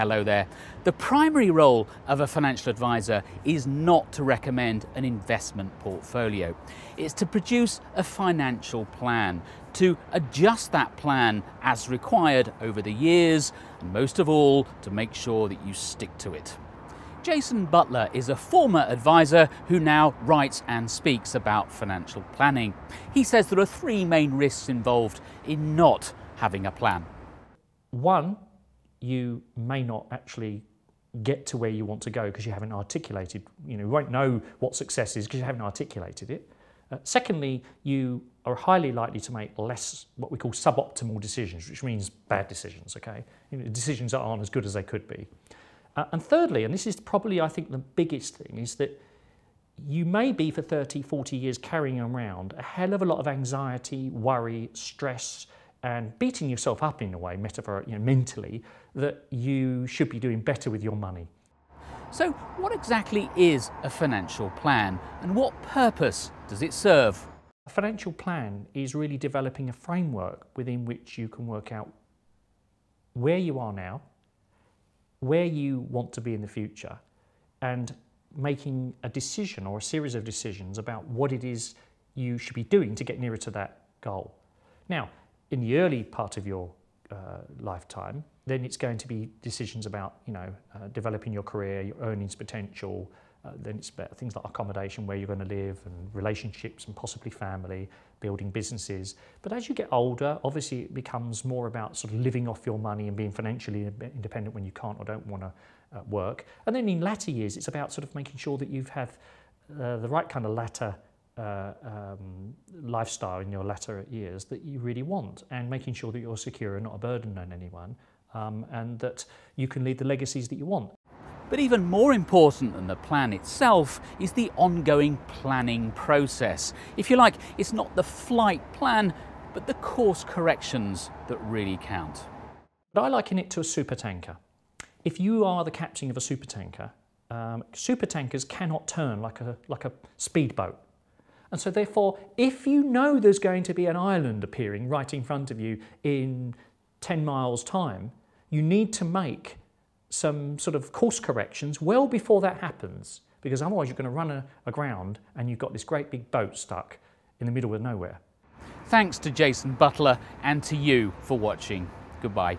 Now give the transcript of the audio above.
Hello there. The primary role of a financial advisor is not to recommend an investment portfolio. It's to produce a financial plan, to adjust that plan as required over the years, and most of all, to make sure that you stick to it. Jason Butler is a former advisor who now writes and speaks about financial planning. He says there are three main risks involved in not having a plan. One, you may not actually get to where you want to go because you haven't articulated, you know, you won't know what success is because you haven't articulated it. Uh, secondly, you are highly likely to make less what we call suboptimal decisions, which means bad decisions, okay? You know, decisions that aren't as good as they could be. Uh, and thirdly, and this is probably, I think, the biggest thing, is that you may be for 30, 40 years carrying around a hell of a lot of anxiety, worry, stress, and beating yourself up in a way, metaphor, you know, mentally, that you should be doing better with your money. So, what exactly is a financial plan and what purpose does it serve? A financial plan is really developing a framework within which you can work out where you are now, where you want to be in the future, and making a decision or a series of decisions about what it is you should be doing to get nearer to that goal. Now, in the early part of your uh, lifetime, then it's going to be decisions about, you know, uh, developing your career, your earnings potential. Uh, then it's about things like accommodation, where you're going to live, and relationships, and possibly family, building businesses. But as you get older, obviously it becomes more about sort of living off your money and being financially independent when you can't or don't want to uh, work. And then in latter years, it's about sort of making sure that you've had uh, the right kind of latter uh, um, lifestyle in your latter years that you really want and making sure that you're secure and not a burden on anyone um, and that you can lead the legacies that you want. But even more important than the plan itself is the ongoing planning process. If you like, it's not the flight plan, but the course corrections that really count. But I liken it to a supertanker. If you are the captain of a supertanker, um, supertankers cannot turn like a, like a speedboat. And so therefore, if you know there's going to be an island appearing right in front of you in 10 miles time, you need to make some sort of course corrections well before that happens because otherwise you're going to run aground and you've got this great big boat stuck in the middle of nowhere. Thanks to Jason Butler and to you for watching. Goodbye.